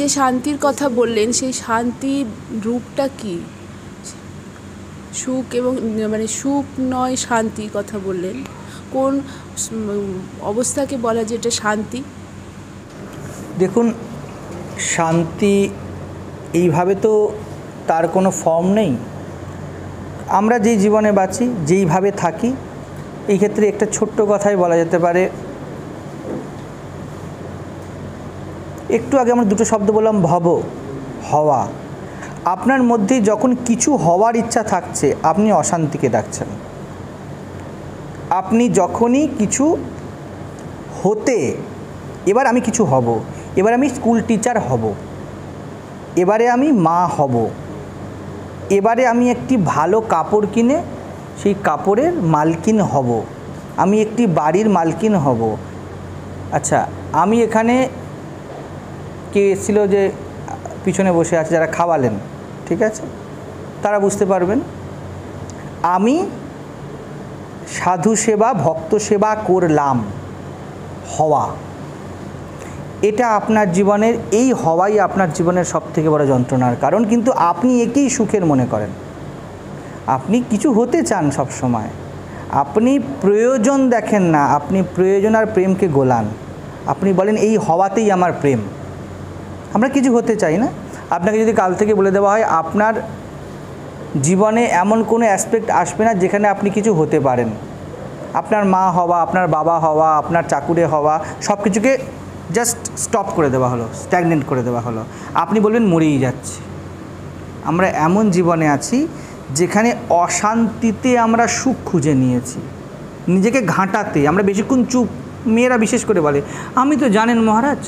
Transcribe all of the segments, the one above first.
যে শান্তির কথা বললেন, সেই শান্তির রূপটা কি? সুখ এবং মানে সুখ নয় শান্তি কথা বললেন। কোন অবস্থাকে বলা যেটা শান্তি? দেখুন, শান্তি এইভাবে তো তার কোনো ফর্ম নেই। আমরা যেই জীবনে বাঁচি, যেইভাবে থাকি, এই ক্ষেত্রে একটা ছোট্ট কথাই বলা যেতে পারে একটু আগে আমরা দুটো শব্দ বললাম ভব, হওয়া। আপনার মধ্যে যখন কিছু হওয়ার ইচ্ছা থাকছে, আপনি অশান্তিকে ডাকছেন। আপনি যখনই কিছু হতে, এবার আমি কিছু হব, এবার আমি স্কুল টিচার হব, এবারে আমি মা হব, এবারে আমি একটি ভালো কাপড় কিনে, সেই কাপড়ের মালকিন হব, আমি একটি বাড়ির মালকিন হব। আচ্ছা আমি এখানে কে এসেছিল যে পিছনে বসে আছে, যারা খাওয়ালেন, ঠিক আছে? তারা বুঝতে পারবেন। আমি সাধু সেবা, ভক্ত সেবা করলাম, হওয়া। এটা আপনার জীবনের, এই হওয়াই আপনার জীবনের সব থেকে বড় যন্ত্রণার কারণ, কিন্তু আপনি একেই সুখের মনে করেন। আপনি কিছু হতে চান সব সময় আপনি প্রয়োজন দেখেন না, আপনি প্রয়োজন আর প্রেমকে গোলান। আপনি বলেন, এই হওয়াতেই আমার প্রেম। আমরা কিছু হতে চাই না। আপনাকে যদি কাল থেকে বলে দেওয়া হয়, আপনার জীবনে এমন কোনো অ্যাসপেক্ট আসবে না যেখানে আপনি কিছু হতে পারেন। আপনার মা হওয়া, আপনার বাবা হওয়া, আপনার চাকুরে হওয়া সব কিছুকে জাস্ট স্টপ করে দেওয়া হলো স্ট্যাগনেন্ট করে দেওয়া হলো। আপনি বলবেন, মরেই যাচ্ছে। আমরা এমন জীবনে আছি যেখানে অশান্তিতে আমরা সুখ খুঁজে নিয়েছি। নিজেকে ঘাঁটাতে, আমরা বেশিক্ষণ চুপ, মেয়েরা বিশেষ করে বলে, আমি তো জানেন মহারাজ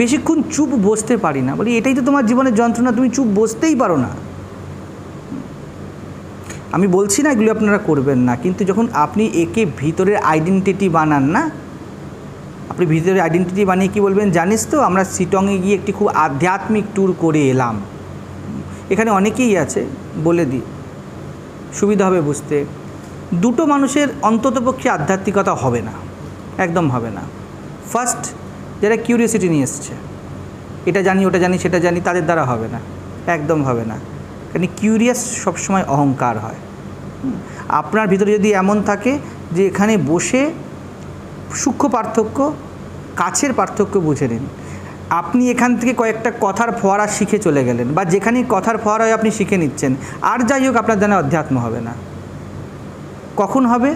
বেশিক্ষণ চুপ বসতে পারি না। বলি, এটাই তো তোমার জীবনের যন্ত্রণা, তুমি চুপ বসতেই পারো না। আমি বলছি না এগুলো আপনারা করবেন না, কিন্তু যখন আপনি একে ভিতরের আইডেন্টিটি বানান না, আপনি ভিতরের আইডেন্টিটি বানিয়ে কি বলবেন জানিস তো, আমরা সিটংয়ে গিয়ে একটি খুব আধ্যাত্মিক ট্যুর করে এলাম। এখানে অনেকেই আছে, বলে দিই সুবিধা হবে বুঝতে। দুটো মানুষের অন্ততপক্ষে আধ্যাত্মিকতা হবে না, একদম হবে না। ফার্স্ট যারা কিউরিয়াসিটি নিয়ে এসছে। এটা জানি, ওটা জানি, সেটা জানি, তাদের দ্বারা হবে না। একদম হবে না। কারণ কিউরিয়াস সবসময় অহংকার হয়। আপনার ভিতরে যদি এমন থাকে যে এখানে বসে সূক্ষ্ম পার্থক্য, কাছের পার্থক্য বুঝে নিন। আপনি এখান থেকে কয়েকটা কথার ফোয়ারা শিখে চলে গেলেন বা যেখানে কথার ফোয়ারা আপনি শিখে নিচ্ছেন, আর যাই হোক আপনার জানা অধ্যাত্ম হবে না। কখন হবে?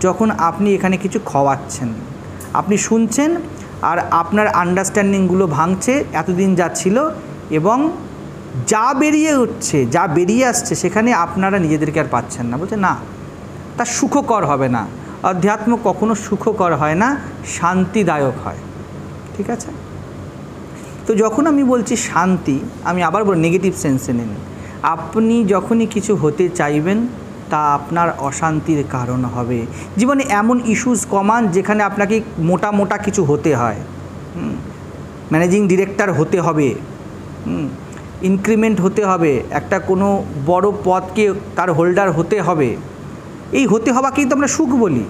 যখন আপনি এখানে কিছু খাওয়াচ্ছেন আপনি শুনছেন আর আপনার আন্ডারস্ট্যান্ডিংগুলো ভাঙছে, এতদিন যা ছিল এবং যা বেরিয়ে উঠছে, যা বেরিয়ে আসছে, সেখানে আপনারা নিজেদেরকে আর পাচ্ছেন না। বলছে, না, তা সুখকর হবে না। অধ্যাত্ম কখনো সুখকর হয় না, শান্তিদায়ক হয়। ঠিক আছে? তো যখন আমি বলছি শান্তি, আমি আবার বলি নেগেটিভ সেন্সে নিন। আপনি যখনই কিছু হতে চাইবেন তা আপনার অশান্তির কারণ হবে। জীবনে এমন ইস্যুস কমান যেখানে আপনাকে মোটা মোটা কিছু হতে হয়। ম্যানেজিং ডিরেক্টর হতে হবে। ইনক্রিমেন্ট হতে হবে। একটা কোনো বড় পদকে তার হোল্ডার হতে হবে। এই হতে হওয়াকেই তো আমরা সুখ বলি।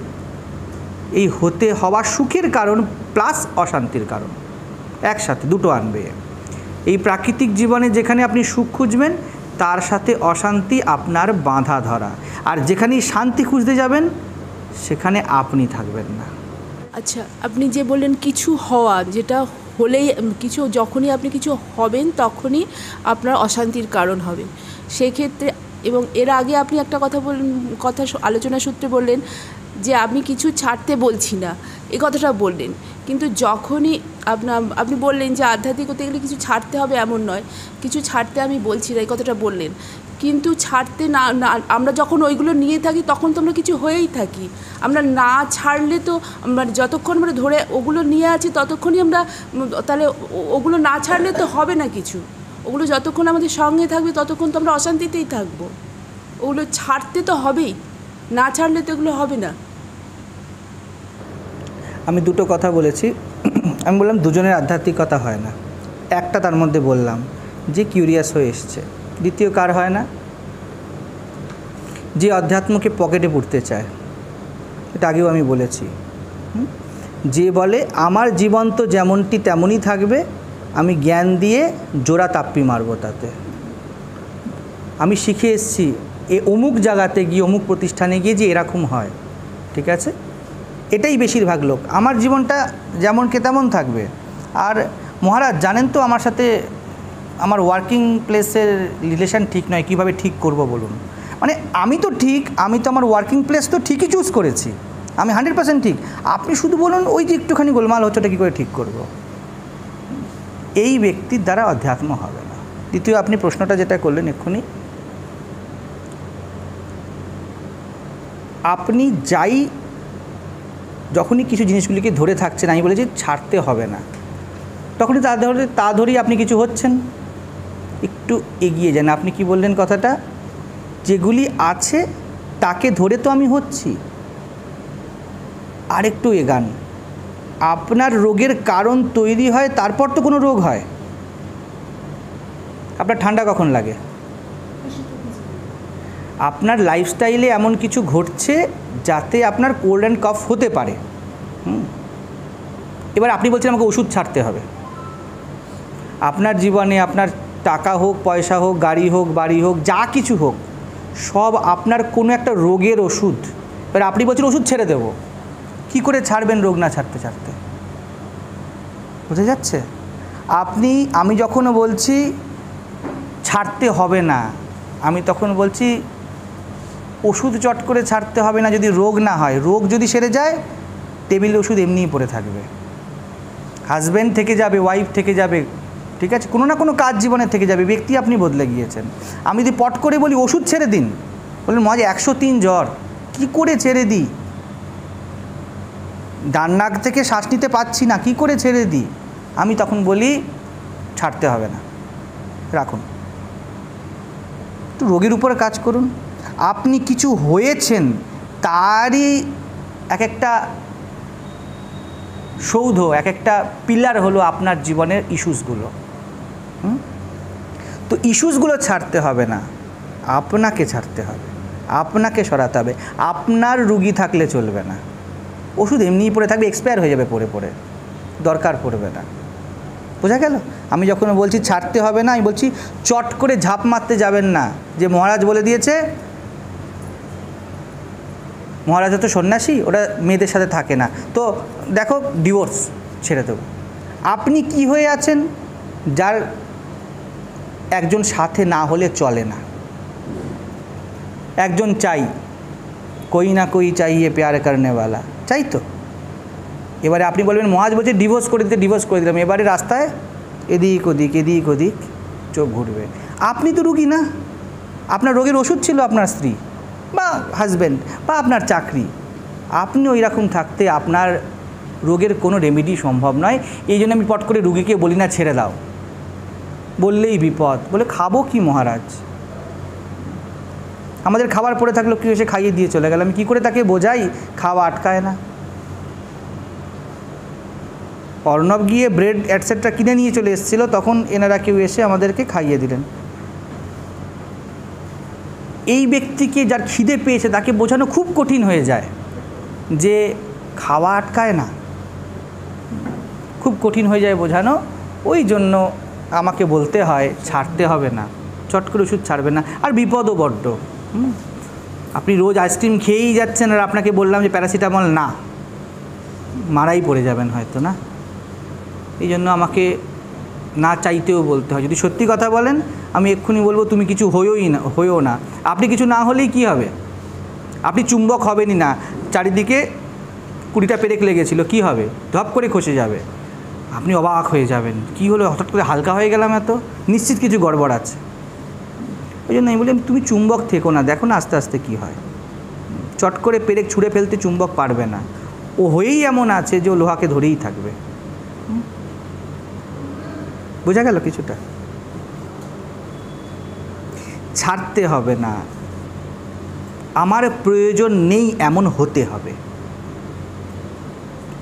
এই হতে হওয়া সুখের কারণ প্লাস অশান্তির কারণ। একসাথে, দুটো আনবে। এই প্রাকৃতিক জীবনে যেখানে আপনি সুখ খুঁজবেন তার সাথে অশান্তি আপনার বাঁধা ধরা। আর যেখানেই শান্তি খুঁজতে যাবেন, সেখানে আপনি থাকবেন না। আচ্ছা আপনি যে বললেন কিছু হওয়া, যেটা হলেই, কিছু যখনই আপনি কিছু হবেন, তখনই আপনার অশান্তির কারণ হবে। সেক্ষেত্রে, এবং এর আগে আপনি একটা কথা বললেন, কথা আলোচনা সূত্রে বললেন যে, আমি কিছু ছাড়তে বলছি না। এই কথাটা বললেন। কিন্তু যখনই আপনার আপনি বললেন যে আধ্যাত্মিক হতে গেলে কিছু ছাড়তে হবে এমন নয়, কিছু ছাড়তে আমি বলছি না, এই কথাটা বললেন। কিন্তু ছাড়তে না না, আমরা যখন ওইগুলো নিয়ে থাকি তখন তো আমরা কিছু হয়েই থাকি। আমরা না ছাড়লে তো মানে যতক্ষণ আমরা ধরে ওগুলো নিয়ে আছি ততক্ষণই আমরা, তাহলে ওগুলো না ছাড়লে তো হবে না কিছু। ওগুলো যতক্ষণ আমাদের সঙ্গে থাকবে ততক্ষণ তো আমরা অশান্তিতেই থাকব। ওগুলো ছাড়তে তো হবেই, না ছাড়লে তো এগুলো হবে না। আমি দুটো কথা বলেছি। আমি বললাম দুজনের আধ্যাত্মিকতা হয় না। একটা তার মধ্যে বললাম যে কিউরিয়াস হয়ে এসছে। দ্বিতীয় কার হয় না? যে অধ্যাত্মকে পকেটে পুড়তে চায়। এটা আগেও আমি বলেছি। যে বলে, আমার জীবন তো যেমনটি তেমনই থাকবে, আমি জ্ঞান দিয়ে জোড়া তাপ্পি মারবো তাতে। আমি শিখে এসেছি, এ অমুক জায়গাতে গিয়ে, অমুক প্রতিষ্ঠানে গিয়ে যে এরকম হয়। ঠিক আছে? এটাই বেশিরভাগ লোক। আমার জীবনটা যেমনকে তেমন থাকবে। আর মহারাজ, জানেন তো আমার সাথে আমার ওয়ার্কিং প্লেসের রিলেশন ঠিক নয়, কীভাবে ঠিক করব বলুন? মানে আমি তো ঠিক, আমি তো আমার ওয়ার্কিং প্লেস তো ঠিকই চুজ করেছি। আমি হান্ড্রেড পার্সেন্ট ঠিক। আপনি শুধু বলুন ওই যে একটুখানি গোলমাল হচ্ছে ওটা কী করে ঠিক করব? এই ব্যক্তির দ্বারা অধ্যাত্ম হবে না। দ্বিতীয়, আপনি প্রশ্নটা যেটা করলেন এক্ষুনি। আপনি যাই যখনই কিছু জিনিসগুলিকে ধরে থাকছেন, আমি বলেছি ছাড়তে হবে না। তখনই তা ধরে, তা ধরেই আপনি কিছু হচ্ছেন। একটু এগিয়ে যান। আপনি কি বললেন কথাটা? যেগুলি আছে, তাকে ধরে তো আমি হচ্ছি। আরেকটু এগান। আপনার রোগের কারণ তৈরি হয়, তারপর তো কোনো রোগ হয়। আপনার ঠান্ডা কখন লাগে? আপনার লাইফস্টাইলে এমন কিছু ঘটছে যাতে আপনার কোল্ড অ্যান্ড কফ হতে পারে। এবার আপনি বলছেন আমাকে ওষুধ ছাড়তে হবে। আপনার জীবনে আপনার টাকা হোক, পয়সা হোক, গাড়ি হোক, বাড়ি হোক, যা কিছু হোক, সব আপনার কোনো একটা রোগের ওষুধ। এবার আপনি বলছেন ওষুধ ছেড়ে দেবো। কি করে ছাড়বেন রোগ না ছাড়তে ছাড়তে? বুঝে যাচ্ছে? আপনি, আমি যখন বলছি, ছাড়তে হবে না, আমি তখন বলছি ওষুধ চট করে ছাড়তে হবে না যদি রোগ না হয়। রোগ যদি সেরে যায়, টেবিলে ওষুধ এমনিই পড়ে থাকবে। হাজব্যান্ড থেকে যাবে ওয়াইফ থেকে যাবে, ঠিক আছে? কোনো না কোনো কাজ জীবনে থেকে যাবে, ব্যক্তি আপনি বদলে গিয়েছেন। আমি যদি পট করে বলি, ওষুধ ছেড়ে দিন। বললেন মজা একশো তিন জ্বর, কী করে ছেড়ে দিই? ডান নাক থেকে শ্বাস নিতে পাচ্ছি না, কী করে ছেড়ে দিই? আমি তখন বলি, ছাড়তে হবে না। রাখুন। একটু রোগীর উপরে কাজ করুন। আপনি কিছু হয়েছেন, তারই এক একটা সৌধ এক একটা পিলার হলো আপনার জীবনের ইস্যুসগুলো? তো ইস্যুসগুলো ছাড়তে হবে না। আপনাকে ছাড়তে হবে। আপনাকে সরাতে হবে। আপনার রুগী থাকলে চলবে না। ওষুধ এমনিই পড়ে থাকবে এক্সপায়ার হয়ে যাবে পড়ে পড়ে। দরকার পড়বে না। বোঝা গেল? আমি যখন বলছি ছাড়তে হবে না, আমি বলছি চট করে ঝাঁপ মারতে যাবেন না। যে মহারাজ বলে দিয়েছে মহারাজা তো সন্ন্যাসী, ওরা মেয়েদের সাথে থাকে না। তো দেখো ডিভোর্স ছেড়ে দেবো। আপনি কি হয়ে আছেন? যার একজন সাথে না হলে চলে না। একজন চাই, কই না কই চাইয়ে প্যার করনেওয়ালা। চাই তো। এবারে আপনি বলবেন মহাজ বলছে ডিভোর্স করে দিতে ডিভোর্স করে দিলাম। এবারে রাস্তায় এদিক ওদিক এদিক ওদিক চোখ ঘুরবে। আপনি তো রুগী না। আপনার রোগের ওষুধ ছিল আপনার স্ত্রী। বা হাজব্যান্ড বা আপনার চাকরি। আপনি ওই রকম থাকতে আপনার রোগের কোনো রেমেডি সম্ভব নয়। এই জন্য আমি পট করে রুগীকে বলি, না, ছেড়ে দাও। বললেই বিপদ। বলে, খাব কি মহারাজ? আমাদের খাবার পড়ে থাকল কেউ এসে খাইয়ে দিয়ে চলে গেল। আমি কী করে তাকে বোঝাই? খাওয়া আটকায় না। অর্ণব গিয়ে ব্রেড অ্যাটসেট্রা কিনে নিয়ে চলে এসেছিল। তখন এনারা কেউ এসে আমাদেরকে খাইয়ে দিলেন। এই ব্যক্তিকে যার খিদে পেয়েছে তাকে বোঝানো খুব কঠিন হয়ে যায় যে খাওয়া আটকায় না। খুব কঠিন হয়ে যায় বোঝানো। ওই জন্য আমাকে বলতে হয়, ছাড়তে হবে না। চট করে ওষুধ ছাড়বে না। আর বিপদও বড্ড। আপনি রোজ আইসক্রিম খেয়েই যাচ্ছেন আর আপনাকে বললাম যে প্যারাসিটামল না। মারাই পড়ে যাবেন হয়তো না? এই জন্য আমাকে না চাইতেও বলতে হয়। যদি সত্যি কথা বলেন আমি এক্ষুনি বলব, তুমি কিছু হইওই না, হইও না। আপনি কিছু না হলেই কি হবে? আপনি চুম্বক হবেনই না। চারিদিকে কুড়িটা পেরেক লেগেছিল, কি হবে? ধপ করে খসে যাবে। আপনি অবাক হয়ে যাবেন। কি হলো? হঠাৎ করে হালকা হয়ে গেলাম এত? নিশ্চিত কিছু গড়বড় আছে। ওই জন্য আমি বলি তুমি চুম্বক থেকো না, দেখো না আস্তে আস্তে কি হয়। চট করে পেরেক ছুঁড়ে ফেলতে চুম্বক পারবে না। ও হয়েই এমন আছে যে ও লোহাকে ধরেই থাকবে। বোঝা গেল কিছুটা? ছাড়তে হবে না। আমার প্রয়োজন নেই এমন হতে হবে।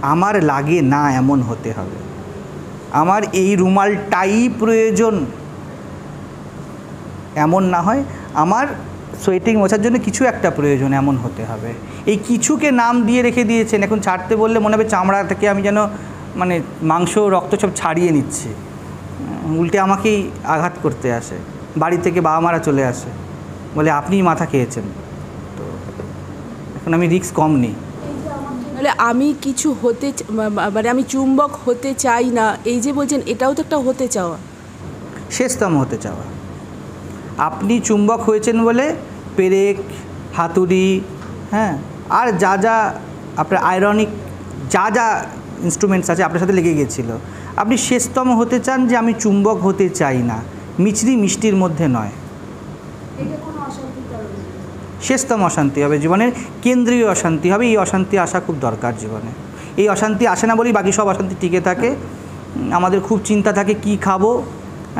আমার লাগে না এমন হতে হবে। আমার এই রুমালটাই প্রয়োজন। এমন না হয় আমার সোয়েটিং মোছার জন্য কিছু একটা প্রয়োজন এমন হতে হবে। এই কিছুকে নাম দিয়ে রেখে দিয়েছেন। এখন ছাড়তে বললে মনে হবে চামড়া থেকে আমি যেন মানে মাংস, রক্ত সব ছাড়িয়ে নিচ্ছি। উল্টে আমাকেই আঘাত করতে আসে। বাড়ি থেকে বাবা মারা চলে আসে। বলে আপনিই মাথা খেয়েছেন। তো এখন আমি রিস্ক কম নিই। তাহলে আমি কিছু হতে মানে আমি চুম্বক হতে চাই না। এই যে বলছেন এটাও তো একটা হতে চাওয়া। শেষতম হতে চাওয়া। আপনি চুম্বক হয়েছেন বলে পেরেক হাতুড়ি হ্যাঁ আর যা যা আপনার আয়রনিক যা যা ইনস্ট্রুমেন্টস আছে আপনার সাথে লেগে গিয়েছিল আপনি শেষতম হতে চান যে আমি চুম্বক হতে চাই না। মিছরি মিষ্টির মধ্যে নয়। শেষতম অশান্তি হবে জীবনের কেন্দ্রীয় অশান্তি হবে। এই অশান্তি আসা খুব দরকার জীবনে। এই অশান্তি আসে না বলেই বাকি সব অশান্তি টিকে থাকে। আমাদের খুব চিন্তা থাকে কি খাব?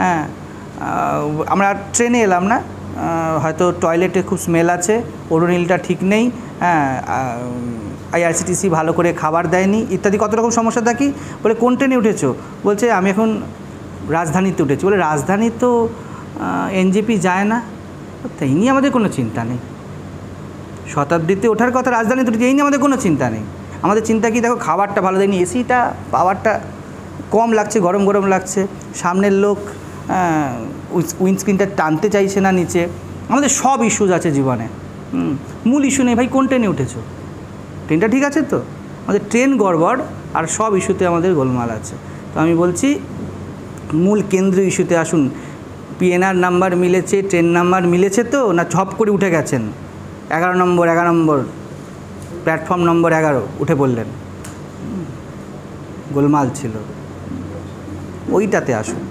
হ্যাঁ আমরা ট্রেনে এলাম না? হয়তো টয়লেটে খুব স্মেল আছে ওরোনিলটা ঠিক নেই হ্যাঁ আইআরসিটিসি ভালো করে খাবার দেয়নি ইত্যাদি। কত রকম সমস্যা থাকি? বলে কোন ট্রেনে উঠেছো? বলছে আমি এখন রাজধানীতে উঠেছি। বলে রাজধানী তো এনজেপি যায় না। তা এই নিয়ে আমাদের কোনো চিন্তা নেই। শতাব্দীতে ওঠার কথা রাজধানী দুটি এই নিয়ে আমাদের কোনো চিন্তা নেই। আমাদের চিন্তা কি, দেখো খাবারটা ভালো দেয়নি, এসিটা, পাওয়ারটা কম লাগছে, গরম গরম লাগছে। সামনের লোক উইন্ডস্ক্রিনটা টানতে চাইছে না নিচে। আমাদের সব ইস্যুজ আছে জীবনে। মূল ইস্যু নেই, ভাই কোন ট্রেনে উঠেছো? ট্রেনটা ঠিক আছে তো? আমাদের ট্রেন গড়বড়, আর সব ইস্যুতে আমাদের গোলমাল আছে। তো আমি বলছি মূল কেন্দ্রীয় ইস্যুতে আসুন। পিএনআর নাম্বার মিলেছে, ট্রেন নাম্বার মিলেছে তো, না ছপ করে উঠে গেছেন? এগারো নম্বর এগারো নম্বর, প্ল্যাটফর্ম নম্বর এগারো, উঠে পড়লেন। গোলমাল ছিল। ওইটাতে আসুন।